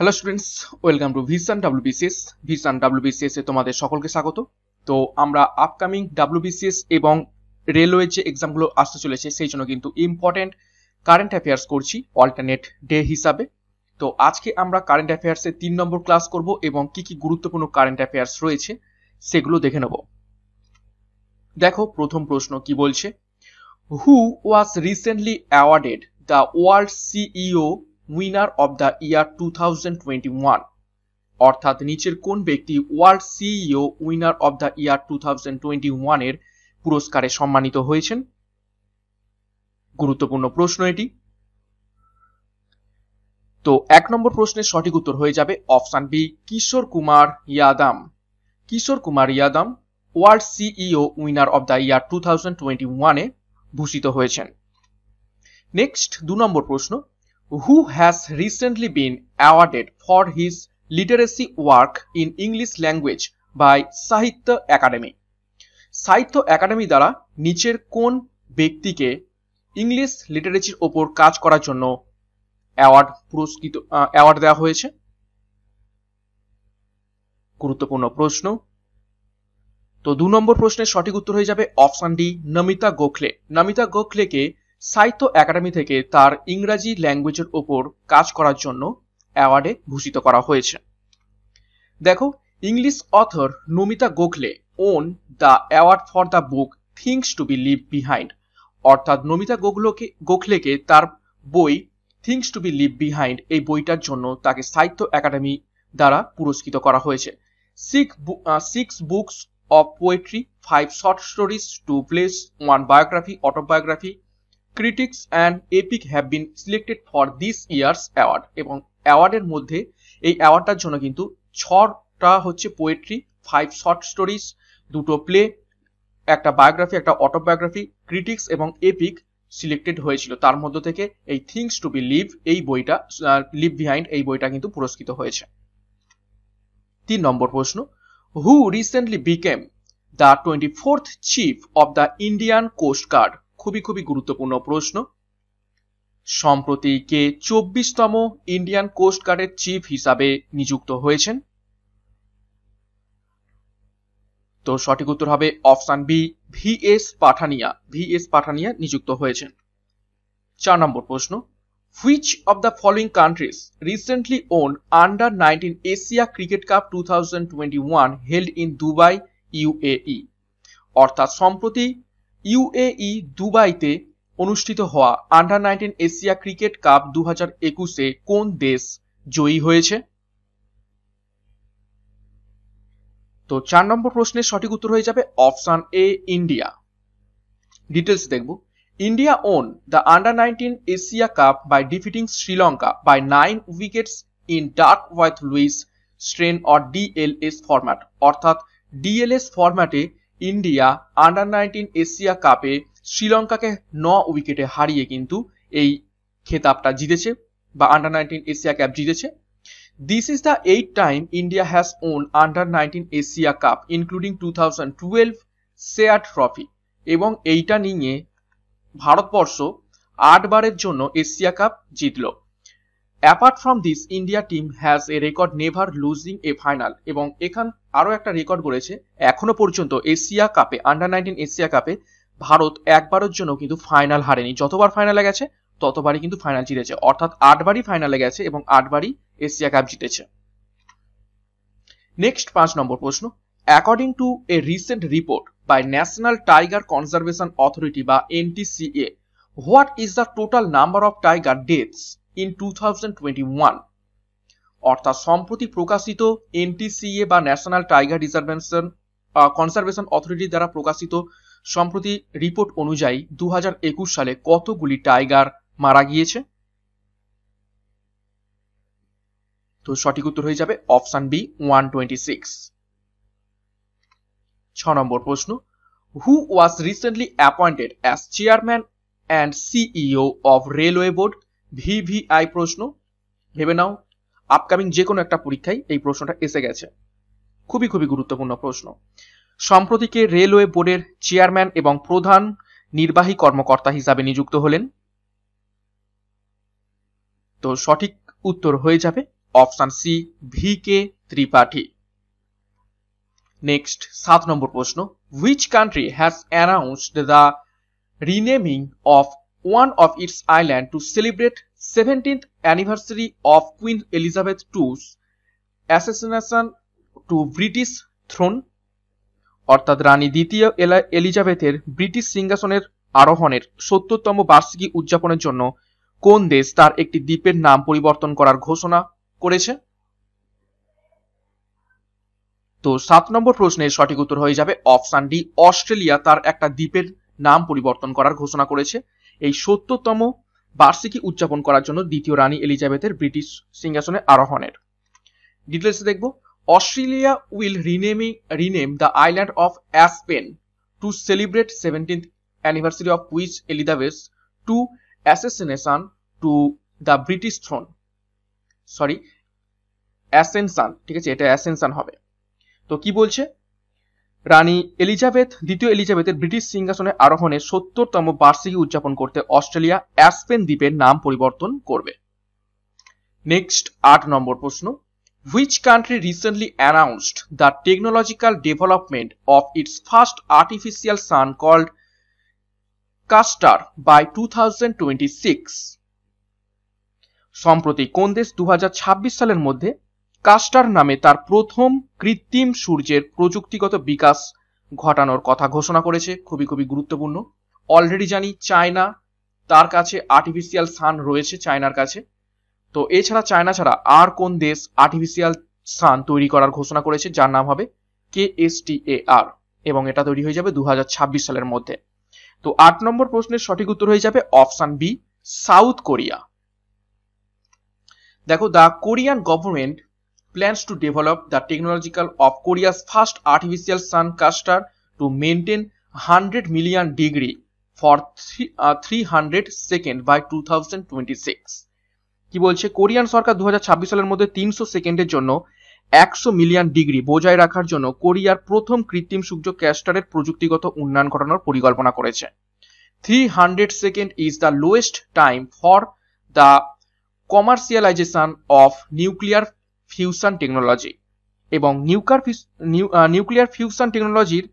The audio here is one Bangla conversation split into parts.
Hello students welcome to Vision WBCS Vision WBCS এ তোমাদের সকলকে স্বাগত। তো আমরা আপকামিং ডাব্লিউবিসিএস এবং রেলওয়ে যে এক্সামগুলো আসতে চলেছে, সেই জন্য কিন্তু ইম্পর্টেন্ট কারেন্ট অ্যাফেয়ার্স করছি অল্টারনেট ডে হিসাবে। তো আজকে আমরা কারেন্ট অ্যাফেয়ার্সের তিন নম্বর ক্লাস করব এবং কি কি গুরুত্বপূর্ণ কারেন্ট অ্যাফেয়ার্স রয়েছে, সেগুলো দেখে নেব। দেখো, প্রথম প্রশ্ন কি বলছে? Who was recently awarded the world CEO winner of the year two অর্থাৎ নিচের কোন ব্যক্তি world CEO winner of the year two এর পুরস্কারে সম্মানিত হয়েছেন? গুরুত্বপূর্ণ প্রশ্ন এটি। তো এক নম্বর প্রশ্নের সঠিক উত্তর হয়ে যাবে option B, Kishore Kumar Yadam Kishore Kumar Yadam world CEO winner of the year two এ ভূষিত হয়েছেন। নেক্সট দু নম্বর প্রশ্ন। Who has recently been awarded for his literacy work in English language by Sahitya Akademi Sahitya Akademi দ্বারা নিচের কোন ব্যক্তিকে ইংলিশ লিটারেচির ওপর কাজ করার জন্য অ্যাওয়ার্ড পুরস্কৃত অ্যাওয়ার্ড দেওয়া হয়েছে? গুরুত্বপূর্ণ প্রশ্ন। তো দু নম্বর প্রশ্নের সঠিক উত্তর হয়ে যাবে অপশন ডি, নমিতা গোখলে। নমিতা গোখলেকে সাহিত্য একাডেমি থেকে তার ইংরাজি ল্যাঙ্গুয়েজের ওপর কাজ করার জন্য অ্যাওয়ার্ডে ভূষিত করা হয়েছে। দেখো, English author Namita Gokhale won the award for the book things to be leave behind অর্থাৎ নমিতা গোখলোকে, গোখলেকে তার বই things to be leave behind এই বইটার জন্য তাকে সাহিত্য একাডেমি দ্বারা পুরস্কৃত করা হয়েছে। Six six books of poetry five short stories two place one biography autobiography critics and epic have been selected for this years award এবং অ্যাওয়ার্ডের মধ্যে এই অ্যাওয়ার্ডটার জন্য কিন্তু ছটা হচ্ছে পোয়েট্রি ফাইভ শর্ট স্টোরিজ দুটো প্লে একটা বায়োগ্রাফি একটা অটোবায়োগ্রাফি ক্রিটিক্স এবং এপিক সিলেক্টেড হয়েছিল। তার মধ্য থেকে এই থিংস টু বি লিভ এই বইটা লিভ বিহাইন্ড এই বইটা কিন্তু পুরস্কৃত হয়েছে। তিন নম্বর প্রশ্ন who recently became the twenty fourth chief of the Indian coast guard খুবই খুবই গুরুত্বপূর্ণ প্রশ্ন। সম্প্রতি কে চব্বিশতম ইন্ডিয়ান কোস্ট গার্ডের চিফ হিসাবে নিযুক্ত হয়েছেন। তো সঠিক উত্তর হবে option B V S Pathania. V S Pathania নিযুক্ত হয়েছেন। চার নম্বর প্রশ্ন which of the following countries recently won under nineteen Asia cricket cup two thousand twenty one held in Dubai UAE অর্থাৎ সম্প্রতি ইউএই দুবাইতে অনুষ্ঠিত হওয়া under nineteen Asia cricket cup দু হাজার একুশে কোন দেশ জয়ী হয়েছে? তো চার নম্বর প্রশ্নের সঠিক উত্তর হয়ে যাবে অপশন এ ইন্ডিয়া ডিটেলস দেখব। India won the under nineteen Asia cup by defeating Sri Lanka by nine wickets in Duckworth Lewis Stern or DLS format অর্থাৎ ডিএলএস ফরম্যাটে ইন্ডিয়া আন্ডার নাইনটিন এশিয়া কাপে শ্রীলঙ্কাকে ন উইকেটে হারিয়ে কিন্তু এই খেতাবটা জিতেছে বা আন্ডার নাইনটিন এশিয়া কাপ জিতেছে। This is the eight time India has won under nineteen Asia cup including two thousand twelve share trophy এবং এইটা নিয়ে ভারতবর্ষ আটবারের জন্য এশিয়া কাপ জিতল। Apart from this India team has a record never losing a final এবং এখান আরও একটা রেকর্ড করেছে এখনও পর্যন্ত এশিয়া কাপে আন্ডার নাইনটিন এশিয়া কাপে ভারত একবারের জন্য কিন্তু ফাইনাল হারেনি। যতবার ফাইনালে গেছে, ততবারই কিন্তু ফাইনাল জিতেছে। অর্থাৎ আটবারই ফাইনালে গেছে এবং আটবারই এশিয়া কাপ জিতেছে। নেক্সট পাঁচ নম্বর প্রশ্ন। According to a recent report by national tiger conservation authority বা NTCA what is the total number of tiger deaths in two অর্থাৎ সম্প্রতি প্রকাশিত এনটিসিএ বা national tiger reservation conservation authority দ্বারা প্রকাশিত সম্প্রতি রিপোর্ট অনুযায়ী দু সালে কতগুলি টাইগার মারা গিয়েছে? তো সঠিক উত্তর হয়ে যাবে option B one twenty six ছ নম্বর প্রশ্ন who was recently appointed as chairman and CEO of railway board VVI প্রশ্ন। ভেবে নাও আপকামিং যে কোনো একটা পরীক্ষায় এই প্রশ্নটা এসে গেছে। খুবই খুবই গুরুত্বপূর্ণ প্রশ্ন। সম্প্রতিকে রেলওয়ে বোর্ডের চেয়ারম্যান এবং প্রধান নির্বাহী কর্মকর্তা হিসাবে নিযুক্ত হলেন। তো সঠিক উত্তর হয়ে যাবে option C V K Tripathi. Next, সাত নম্বর প্রশ্ন। Which country has announced the renaming of one of its island to celebrate seventieth anniversary of queen Elizabeth two's assassination to British throne অর্থাৎ রানী দ্বিতীয় এলিজাবেথের ব্রিটিশ সিংহাসনের আরোহণের সত্তরতম বার্ষিকী উদযাপনের জন্য কোন দেশ তার একটি দ্বীপের নাম পরিবর্তন করার ঘোষণা করেছে? তো সাত নম্বর প্রশ্নের সঠিক উত্তর হয়ে যাবে অপশান ডি, অস্ট্রেলিয়া তার একটা দ্বীপের নাম পরিবর্তন করার ঘোষণা করেছে। এই সত্তরতম বার্ষিকী উদযাপন করার জন্য দ্বিতীয় রানী এলিজাবেথের ব্রিটিশ সিংহাসনে আরোহণের। ডিটেলস দেখব। Australia will renaming rename the island of Aspen to celebrate seventieth anniversary of queen Elizabeth two assassination to the British throne sorry ascension ঠিক আছে? এটা অ্যাসেনসান হবে। তো কি বলছে? রানী এলিজাবেথ, দ্বিতীয় এলিজাবেথের ব্রিটিশ সিংহাসনে আরোহণের সত্তরতম বার্ষিকী উদযাপন করতে অস্ট্রেলিয়া অ্যাসপেন দ্বীপের নাম পরিবর্তন করবে। নেক্সট আট নম্বর প্রশ্ন। Which country recently announced the technological development of its first artificial sun called KSTAR by two thousand twenty six সম্প্রতি কোন দেশ দু হাজার ছাব্বিশ সালের মধ্যে কাস্টার নামে তার প্রথম কৃত্রিম সূর্যের প্রযুক্তিগত বিকাশ ঘটানোর কথা ঘোষণা করেছে, খুবই খুবই গুরুত্বপূর্ণ। অলরেডি জানি চায়না তার কাছে আর্টিফিশিয়াল সান রয়েছে, চায়নার কাছে। তো এছাড়া চায়না ছাড়া আর কোন দেশ আর্টিফিশিয়াল সান তৈরি করার ঘোষণা করেছে, যার নাম হবে কে এস টি এ আর এবং এটা তৈরি হয়ে যাবে দু হাজার ছাব্বিশ সালের মধ্যে। তো আট নম্বর প্রশ্নের সঠিক উত্তর হয়ে যাবে অপশান বি সাউথ কোরিয়া দেখো the Korean government plans to develop the technological of Korea's first artificial sun cluster to maintain 100 million degree for three, uh, 300 second by 2026 কি বলছে? কোরিয়ান সরকার দু হাজার ছাব্বিশ সালের মধ্যে তিনশো সেকেন্ডের জন্য একশো মিলিয়ন ডিগ্রি বজায় রাখার জন্য কোরিয়ার প্রথম কৃত্রিম সূর্য ক্যাস্টারের প্রযুক্তিগত উন্নয়ন ঘটানোর পরিকল্পনা করেছে। Three hundred second is the lowest time for the commercialization of nuclear fusion technology এবং নিউকার নিউক্লিয়ার ফিউশন টেকনোলজির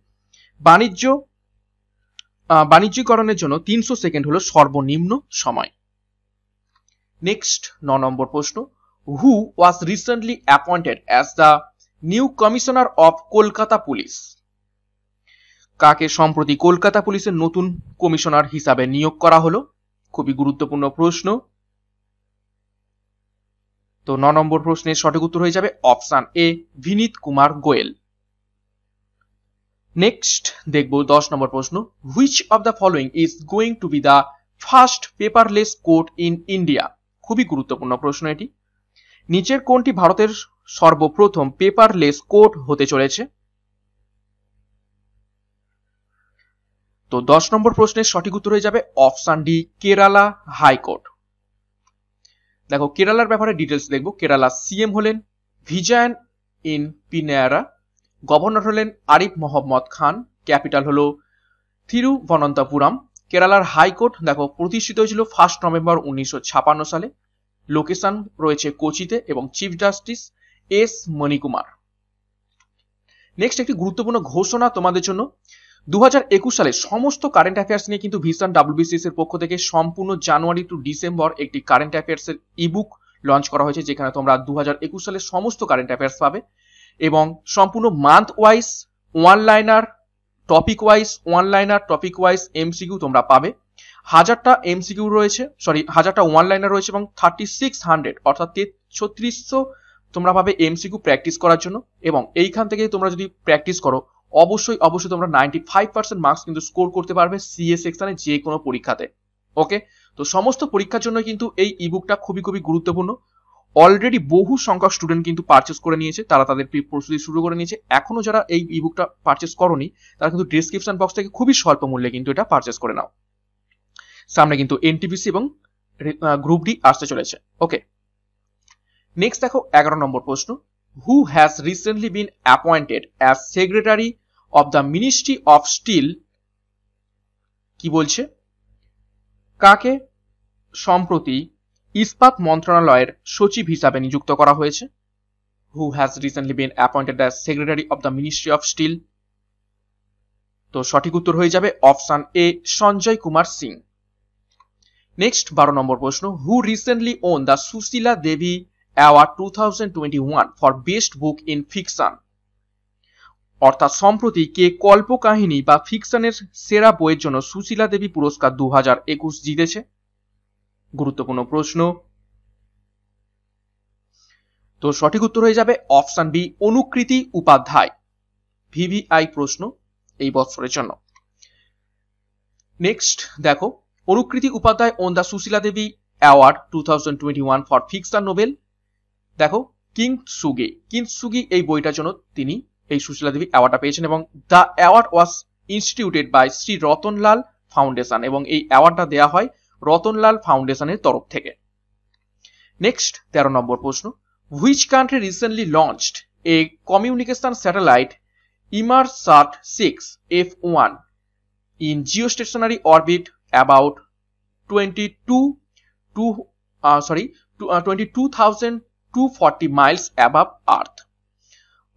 বাণিজ্য বাণিজ্যিকরণের জন্য তিনশো সেকেন্ড হলো সর্বনিম্ন সময়। নেক্সট ন নম্বর প্রশ্ন who was recently appointed as the new commissioner of Kolkata police? কাকে সম্প্রতি কলকাতা পুলিশের নতুন কমিশনার হিসাবে নিয়োগ করা হলো? খুবই গুরুত্বপূর্ণ প্রশ্ন। তো ন নম্বর প্রশ্নের সঠিক উত্তর হয়ে যাবে option A, Vineet Kumar Goel. Next দেখব দশ নম্বর প্রশ্ন which of the following is going to be the first paperless court in India খুবই গুরুত্বপূর্ণ প্রশ্ন এটি। নিচের কোনটি ভারতের সর্বপ্রথম পেপারলেস কোর্ট হতে চলেছে? তো দশ নম্বর প্রশ্নের সঠিক উত্তর হয়ে যাবে অপশান ডি, কেরালা হাইকোর্ট। দেখো, কেরালার ব্যাপারে ডিটেলস দেখব। কেরালা সিএম হলেন ভিজায়ন ইন পিনায়ারা, গভর্নর হলেন আরিফ মোহাম্মদ খান, ক্যাপিটাল হলো থিরুবনন্তপুরম। কেরালার হাইকোর্ট, দেখো, প্রতিষ্ঠিত হয়েছিল ফার্স্ট নভেম্বর উনিশশো ছাপ্পান্ন সালে। লোকেশন রয়েছে কোচিতে এবং chief justice S Manikumar. Next একটি গুরুত্বপূর্ণ ঘোষণা তোমাদের জন্য। দু সালে সমস্ত কারেন্ট অ্যাফেয়ার্স নিয়ে কিন্তু ভিসান ডাব্লিউবিসিএস এর পক্ষ থেকে সম্পূর্ণ জানুয়ারি টু ডিসেম্বর একটি কারেন্ট অ্যাফেয়ার্স এর ইবুক লঞ্চ করা হয়েছে, যেখানে তোমরা দু হাজার একুশ সালের সমস্ত কারেন্ট অ্যাফেয়ার্স পাবে এবং সম্পূর্ণ month wise one liner topic wise one liner topic wise MCQ তোমরা পাবে। হাজারটা এমসিকিউ রয়েছে সরি হাজারটা ওয়ান লাইনার রয়েছে এবং থার্টি সিক্স হান্ড্রেড অর্থাৎ ছত্রিশশো তোমরা পাবে এমসিকিউ প্র্যাকটিস করার জন্য। এবং এইখান থেকে তোমরা যদি প্র্যাকটিস করো অবশ্যই অবশ্যই তোমরা নাইনটি ফাইভ পার্সেন্ট মার্কস কিন্তু স্কোর করতে পারবে সিএ সেকশনে যে কোনো পরীক্ষাতে ওকে তো সমস্ত পরীক্ষার জন্য কিন্তু এই ইবুকটা খুবই খুবই গুরুত্বপূর্ণ। অলরেডি বহু সংখ্যক স্টুডেন্ট কিন্তু পারচেস করে নিয়েছে, তারা তাদের প্রস্তুতি শুরু করে নিয়েছে। এখনও যারা এই ইবুকটা পারচেস করনি, তারা কিন্তু ডিসক্রিপশন বক্স থেকে খুবই স্বল্প মূল্যে কিন্তু এটা পারচেস করে নাও। সামনে কিন্তু এনটিপিসি এবং গ্রুপ ডি আসতে চলেছে ওকে নেক্সট দেখো, এগারো নম্বর প্রশ্ন। Who has recently been appointed as secretary of the ministry of steel কি বলছে? কাকে? সম্প্রতি ইস্পাত মন্ত্রণালয়ের সচিব হিসাবে নিযুক্ত করা হয়েছে who has recently been appointed as secretary of the ministry of steel তো সঠিক উত্তর হয়ে যাবে option A, Sanjay Kumar Singh. Next বারো নম্বর প্রশ্ন who recently won the Sushila Devi award two thousand twenty one for best book in fiction অর্থাৎ সম্প্রতি কে কল্পকাহিনী বা ফিকশনের সেরা বইয়ের জন্য সুশীলা দেবী পুরস্কার দু হাজার একুশ জিতেছে? গুরুত্বপূর্ণ প্রশ্ন। তো সঠিক উত্তর হয়ে যাবে option B, Anukriti Upadhyay. VVI প্রশ্ন এই বছরের জন্য। নেক্সট দেখো, Anukriti Upadhyay on the Sushila Devi award two thousand twenty one for fiction novel. দেখো কিং সুগে কিং সুগি এই বইটার জন্য তিনি এই সুশীলা দেবী অ্যাওয়ার্ডটা পেয়েছেন এবং the award was instituted by Shri Ratanlal foundation এবং এই অ্যাওয়ার্ডটা দেওয়া হয় রতনলাল ফাউন্ডেশনের তরফ থেকে। নেক্সট তেরো নম্বর প্রশ্ন which country recently launched a communication satellite Inmarsat six F one in geostationary orbit about twenty two two sorry twenty two thousand two forty miles above earth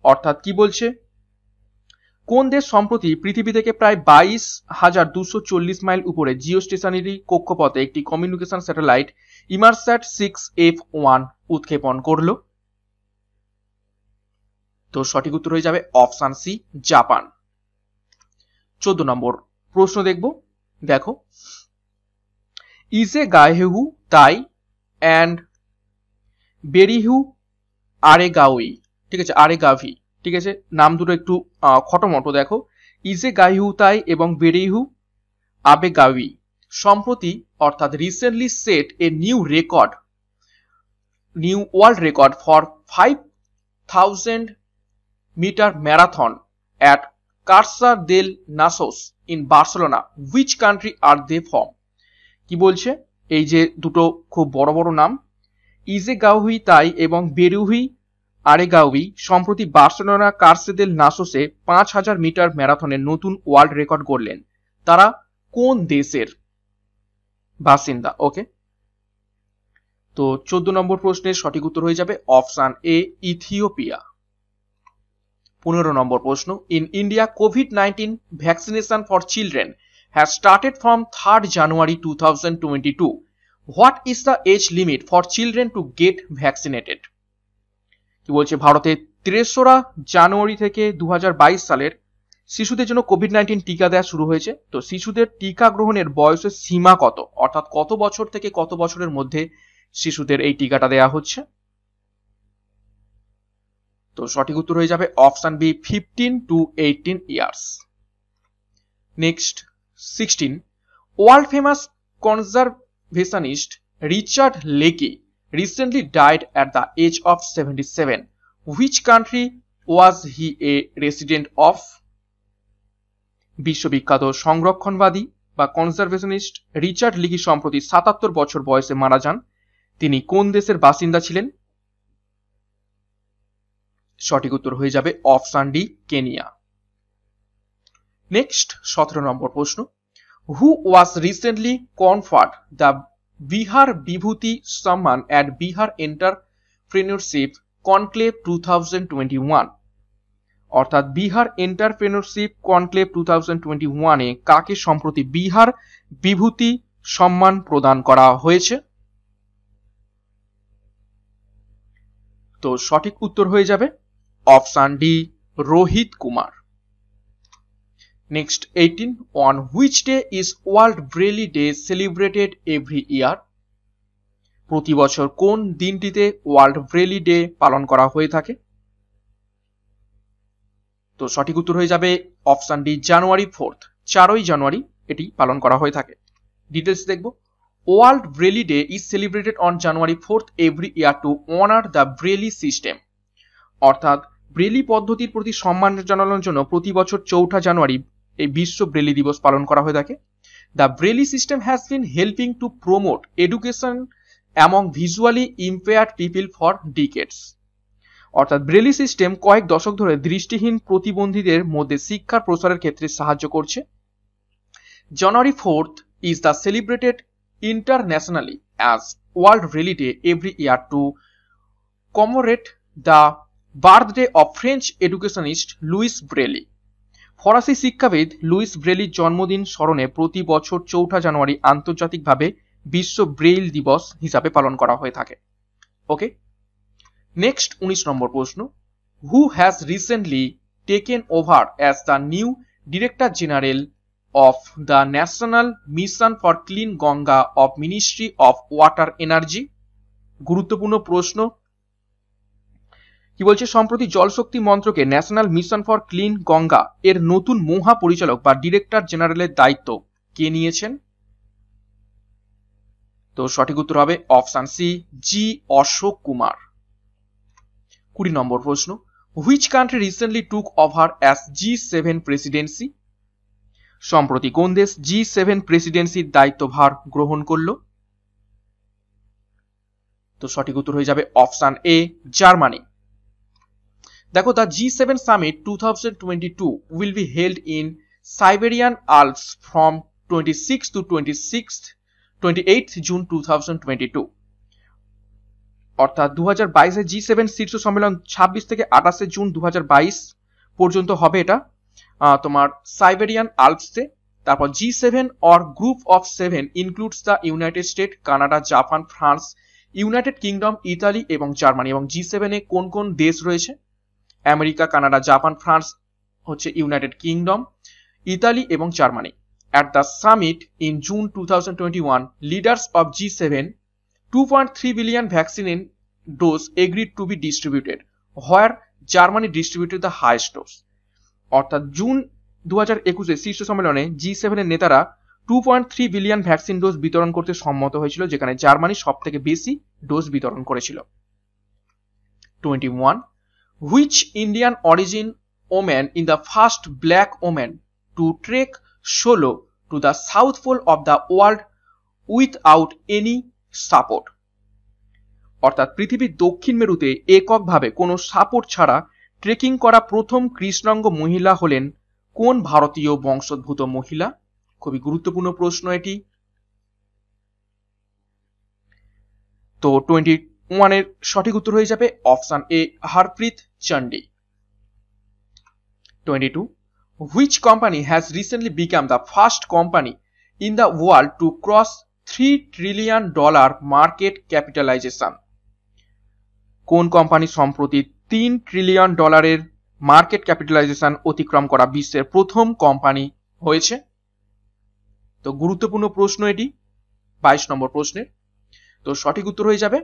অর্থাৎ কি বলছে? কোন দেশ সম্প্রতি পৃথিবী থেকে প্রায় বাইশ হাজার দুশো চল্লিশ মাইল উপরে জিও স্টেশনারি কক্ষপথে একটি communication satellite Inmarsat six F one উৎক্ষেপণ করল? তো সঠিক উত্তর হয়ে যাবে অপশান সি, জাপান। চোদ্দ নম্বর প্রশ্ন দেখব। দেখো। ইজে গায়েহু তাই, অ্যান্ড বেরিহু আরেগাউই ঠিক আছে, আরে গাভি, ঠিক আছে? নাম দুটো একটু খটোমটো দেখো। ইজে গাইহু তাই এবং বেরিহু গাভি। সম্প্রতি, অর্থাৎ recently set a new record new world record for five thousand meter marathon at Cursa del Nassos in Barcelona which country are they from কি বলছে? এই যে দুটো খুব বড় বড় নাম। ইজে গাউহি তাই এবং বেরুহি আরেগাউই সম্প্রতি বার্সেলোনা কার্সেদেল নাসোসে পাঁচ হাজার মিটার ম্যারাথনের নতুন ওয়ার্ল্ড রেকর্ড করলেন তারা কোন দেশের বাসিন্দা? ওকে। তো চোদ্দ নম্বর প্রশ্নের সঠিক উত্তর হয়ে যাবে অপশান এ, ইথিওপিয়া। পনেরো নম্বর প্রশ্ন, in India COVID nineteen vaccination for children has started from third January two thousand twenty two. What is the age limit for children to get vaccinated? কি বলছে ভারতে তেসরা জানুয়ারি থেকে দু হাজার বাইশ সালের শিশুদের জন্য কোভিড নাইন্টিন টিকা দেওয়া শুরু হয়েছে। তো শিশুদের টিকা গ্রহণের বয়সের সীমা কত? অর্থাৎ কত বছর থেকে কত বছরের মধ্যে শিশুদের এই টিকাটা দেওয়া হচ্ছে? তো সঠিক উত্তর হয়ে যাবে option B fifteen to eighteen years next sixteen world famous conservationist Richard Leakey recently died at the age of 77. Which country was he a resident of? বিশ্ববিখ্যাত সংরক্ষণবাদী বা কনজারভেশনিস্ট রিচার্ড লিগি সম্প্রতি সাতাত্তর বছর বয়সে মারা যান তিনি কোন দেশের বাসিন্দা ছিলেন সঠিক উত্তর হয়ে যাবে অপশান ডি, কেনিয়া নেক্সট, সতেরো নম্বর প্রশ্ন who was recently conferred the Bihar Vibhuti Samman at Bihar entrepreneurship conclave two thousand twenty one অর্থাৎ Bihar entrepreneurship conclave two thousand twenty ওয়ানে কাকে সম্প্রতি বিহার বিভূতি সম্মান প্রদান করা হয়েছে? তো সঠিক উত্তর হয়ে যাবে option D, Rohit Kumar. Next eighteen on which day is world Braille day celebrated every year প্রতি বছর কোন দিনটিতে ওয়ার্ল্ড ব্রেলি ডে পালন করা হয়ে থাকে? তো সঠিক উত্তর হয়ে যাবে অপশান ডি জানুয়ারি ফোর্থ চারই জানুয়ারি এটি পালন করা হয়ে থাকে। ডিটেলস দেখব। World Braille day is celebrated on January fourth every year to honour the Braille system অর্থাৎ ব্রেলি পদ্ধতির প্রতি সম্মান জানানোর জন্য প্রতি বছর চৌঠা জানুয়ারি এই বিশ্ব ব্রেলি দিবস পালন করা হয়ে থাকে। The Braille system has been helping to promote education among visually impaired people for decades অর্থাৎ ব্রেলি সিস্টেম কয়েক দশক ধরে দৃষ্টিহীন প্রতিবন্ধীদের মধ্যে শিক্ষার প্রসারের ক্ষেত্রে সাহায্য করছে। January fourth is the celebrated internationally as world Braille day every year to commemorate the birthday of French educationist Louis Braille ফরাসি শিক্ষাবিদ লুইস ব্রেলির জন্মদিন স্মরণে প্রতি বছর চৌঠা জানুয়ারি আন্তর্জাতিকভাবে বিশ্ব ব্রেইল দিবস হিসাবে পালন করা হয়ে থাকে। ওকে? নেক্সট উনিশ নম্বর প্রশ্ন। Who has recently taken over as the new director general of the national mission for clean Ganga of ministry of water energy গুরুত্বপূর্ণ প্রশ্ন। কি বলছে? সম্প্রতি জলশক্তি মন্ত্রকে national mission for clean Ganga এর নতুন মহাপরিচালক বা ডিরেক্টর জেনারেলের দায়িত্ব কে নিয়েছেন? তো সঠিক উত্তর হবে option C, G, Ashok Kumar. কুড়ি নম্বর প্রশ্ন which country recently took over as G seven presidency সম্প্রতি কোন দেশ জি সেভেন প্রেসিডেন্সির দায়িত্বভার গ্রহণ করল? তো সঠিক উত্তর হয়ে যাবে অপশান এ, জার্মানি। দেখো the G seven summit two thousand twenty two will be held in Siberian Alps from twenty six to twenty six twenty eight June two thousand twenty two অর্থাৎ দু হাজার বাইশে জি সেভেন শীর্ষ সম্মেলন ছাব্বিশ থেকে আঠাশে জুন দু হাজার বাইশ পর্যন্ত হবে এটা। তোমার সাইবেরিয়ান আল্পসে তারপর G seven or group of seven includes the United State Canada Japan France United Kingdom Italy এবং জার্মানি এবং জি সেভেনে কোন কোন দেশ রয়েছে? আমেরিকা, কানাডা, জাপান, ফ্রান্স হচ্ছে ইউনাইটেড কিংডম, ইতালি এবং Germany. At the summit in June two twenty one leaders of G seven two point three billion vaccine dose agreed to be distributed where Germany distributed the highest dose অর্থাৎ জুন দু হাজার একুশে শীর্ষ সম্মেলনে জি সেভেনের নেতারা two point three billion vaccine dose বিতরণ করতে সম্মত হয়েছিল, যেখানে জার্মানি সব থেকে বেশি ডোজ বিতরণ করেছিল। Twenty one which Indian origin woman in the first black woman to trek solo to the south pole of the world without any support অর্থাৎ পৃথিবীর দক্ষিণ মেরুতে এককভাবে কোনো সাপোর্ট ছাড়া ট্রেকিং করা প্রথম কৃষ্ণাঙ্গ মহিলা হলেন কোন ভারতীয় বংশোদ্ভূত মহিলা? খুবই গুরুত্বপূর্ণ প্রশ্ন এটি। তো টোয়েন্টি ওয়ানের সঠিক উত্তর হয়ে যাবে option A, Harpreet. Twenty two which company has recently become the first company in the world to cross three trillion dollar market capitalization কোন কোম্পানি সম্প্রতি তিন ট্রিলিয়ন ডলারের মার্কেট ক্যাপিটালাইজেশন অতিক্রম করা বিশ্বের প্রথম কোম্পানি হয়েছে? তো গুরুত্বপূর্ণ প্রশ্ন এটি, বাইশ নম্বর প্রশ্নের। তো সঠিক উত্তর হয়ে যাবে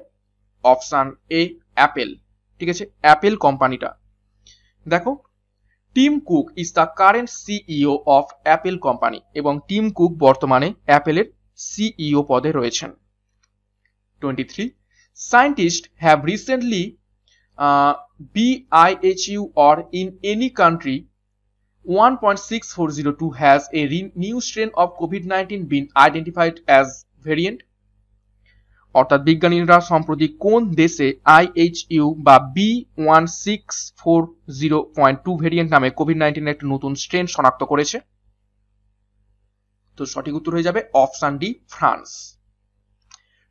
অপশান এ, অ্যাপেল। ঠিক আছে? Apple company. দেখো Tim Cook is the current CEO of Apple company এবং টিম কুক বর্তমানে অ্যাপেলের সিইও পদে রয়েছেন। Twenty three scientist have recently BIH U or in any country one point six four zero two has a new strain of COVID nineteen been identified as variant অর্থাৎ বিজ্ঞানীরা সম্প্রতি কোন দেশে আইএইচইউ বা B one six four zero point two variant নামে কোভিড নাইন্টিনের একটি নতুন স্ট্রেন শনাক্ত করেছে? তো সঠিক উত্তর হয়ে যাবে option D France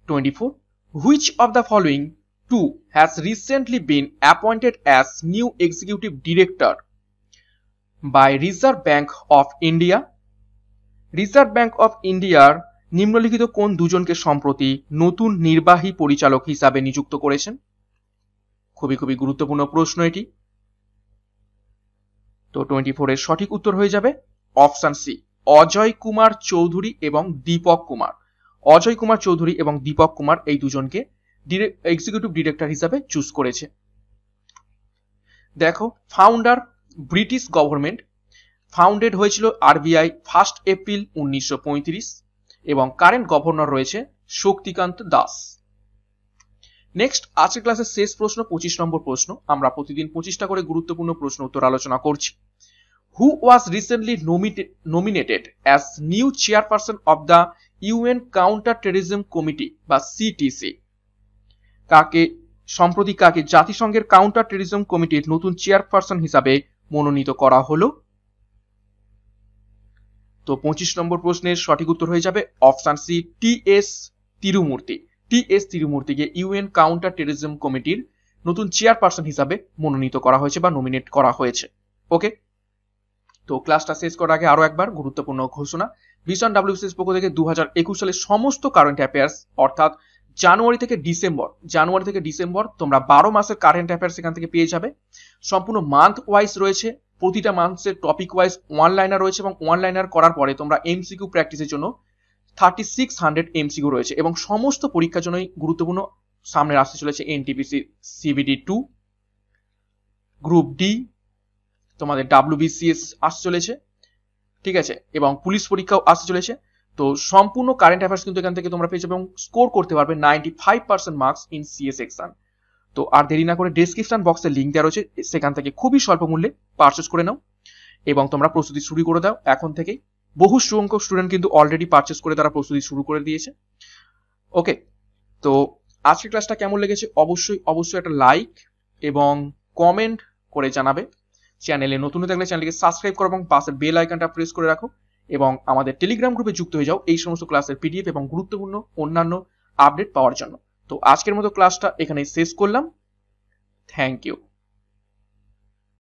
twenty four Which of the following two has recently been appointed as new executive director by reserve Bank of India reserve bank of ইন্ডিয়ার নিম্নলিখিত কোন দুজনকে সম্প্রতি নতুন নির্বাহী পরিচালক হিসাবে নিযুক্ত করেছেন? খুবই খুবই গুরুত্বপূর্ণ প্রশ্ন এটি। তো টোয়েন্টি ফোর এর সঠিক উত্তর হয়ে যাবে অপশন সি, অজয় কুমার চৌধুরী এবং দীপক কুমার। অজয় কুমার চৌধুরী এবং দীপক কুমার এই দুজনকে এক্সিকিউটিভ ডিরেক্টর হিসাবে চুজ করেছে। দেখো ফাউন্ডার ব্রিটিশ গভর্নমেন্ট ফাউন্ডেড হয়েছিল আরবিআই ফার্স্ট এপ্রিল উনিশশো পঁয়ত্রিশ। এবং কারেন্ট গভর্নর রয়েছে শক্তিকান্ত দাস। নেক্সট আজকের ক্লাসের শেষ প্রশ্ন, পঁচিশ নম্বর প্রশ্ন। আমরা প্রতিদিন পঁচিশটা করে গুরুত্বপূর্ণ প্রশ্ন উত্তর আলোচনা করছি। Who was recently nominated as new chairperson of the UN counter terrorism committee বা সিটিসি কাকে, সম্প্রতি কাকে জাতিসংঘের কাউন্টার টেরিজম কমিটির নতুন চেয়ারপারসন হিসাবে মনোনীত করা হলো? তো পঁচিশ নম্বর প্রশ্নের সঠিক উত্তর হয়ে যাবে option C, T S Tirumurti. T S তিরুমূর্তিকে UN counter terrorism কমিটির নতুন চেয়ারপারসন হিসাবে মনোনীত করা হয়েছে বা নমিনেট করা হয়েছে। ওকে? তো ক্লাসটা শেষ করার আগে আরও একবার গুরুত্বপূর্ণ ঘোষণা। ভিশন ডাব্লিউসিএস পক্ষ থেকে দু হাজার একুশ সালের সমস্ত কারেন্ট অ্যাফেয়ার্স অর্থাৎ জানুয়ারি থেকে ডিসেম্বর, জানুয়ারি থেকে ডিসেম্বর তোমরা বারো মাসের কারেন্ট অ্যাফেয়ার্স এখান থেকে পেয়ে যাবে। সম্পূর্ণ মান্থ ওয়াইজ রয়েছে। প্রতিটা মান্থের টপিক ওয়াইজ ওয়ান লাইনার রয়েছে এবং ওয়ান লাইনার করার পরে তোমরা এমসিকিউ প্র্যাকটিসের জন্য থার্টি সিক্স হান্ড্রেড এমসিকিউ রয়েছে এবং সমস্ত পরীক্ষার জন্যই গুরুত্বপূর্ণ সামনে আসতে চলেছে NTPC CBT two group D তোমাদের ডাব্লিউবিসিএস আসতে চলেছে, ঠিক আছে? এবং পুলিশ পরীক্ষাও আসতে চলেছে। তো সম্পূর্ণ কারেন্ট অ্যাফেয়ার্স কিন্তু এখান থেকে তোমরা পেয়ে যাবে এবং স্কোর করতে পারবে ninety five percent marks in CS exam তো আর দেরি না করে ডেসক্রিপশন বক্সে লিঙ্ক দেওয়া রয়েছে, সেখান থেকে খুবই স্বল্প মূল্যে পারচেস করে নাও এবং তোমরা প্রস্তুতি শুরু করে দাও। এখন থেকেই বহু সংখ্যক স্টুডেন্ট কিন্তু অলরেডি পারচেস করে তারা প্রস্তুতি শুরু করে দিয়েছে। ওকে তো আজকের ক্লাসটা কেমন লেগেছে? অবশ্যই অবশ্যই একটা লাইক এবং কমেন্ট করে জানাবে। চ্যানেলে নতুন থাকলে চ্যানেলকে সাবস্ক্রাইব করো এবং পাশের বেল আইকনটা প্রেস করে রাখো এবং আমাদের টেলিগ্রাম গ্রুপে যুক্ত হয়ে যাও এই সমস্ত ক্লাসের পিডিএফ এবং গুরুত্বপূর্ণ অন্যান্য আপডেট পাওয়ার জন্য। তো আজকের মতো ক্লাসটা এখানেই শেষ করলাম। Thank you